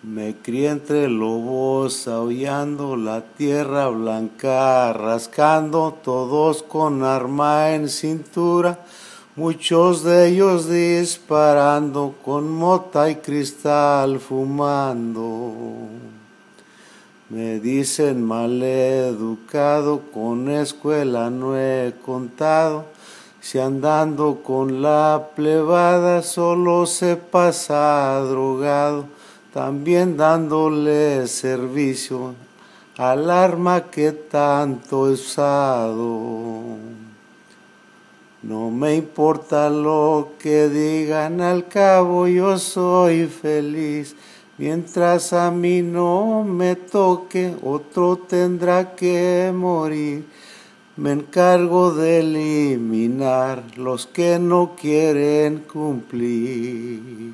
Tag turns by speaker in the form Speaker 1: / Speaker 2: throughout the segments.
Speaker 1: Me crié entre lobos aullando la tierra blanca, rascando todos con arma en cintura, muchos de ellos disparando con mota y cristal fumando. Me dicen mal educado, con escuela no he contado, si andando con la plebada solo se pasa drogado también dándole servicio al arma que tanto he usado. No me importa lo que digan, al cabo yo soy feliz. Mientras a mí no me toque, otro tendrá que morir. Me encargo de eliminar los que no quieren cumplir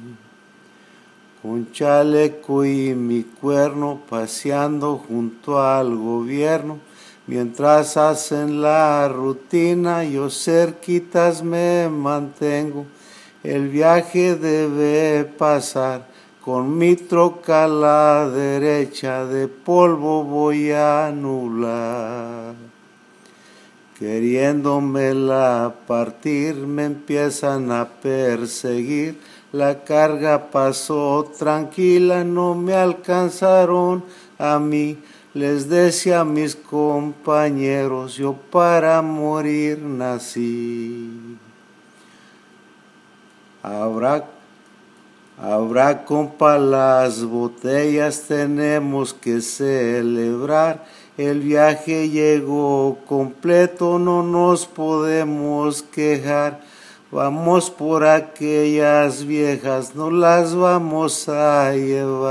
Speaker 1: un chaleco y mi cuerno paseando junto al gobierno. Mientras hacen la rutina, yo cerquitas me mantengo. El viaje debe pasar con mi troca a la derecha, de polvo voy a anular. Queriéndome la partir, me empiezan a perseguir la carga pasó tranquila, no me alcanzaron a mí. Les decía a mis compañeros, yo para morir nací. Habrá, habrá compa las botellas, tenemos que celebrar. El viaje llegó completo, no nos podemos quejar Vamos por aquellas viejas, no las vamos a llevar.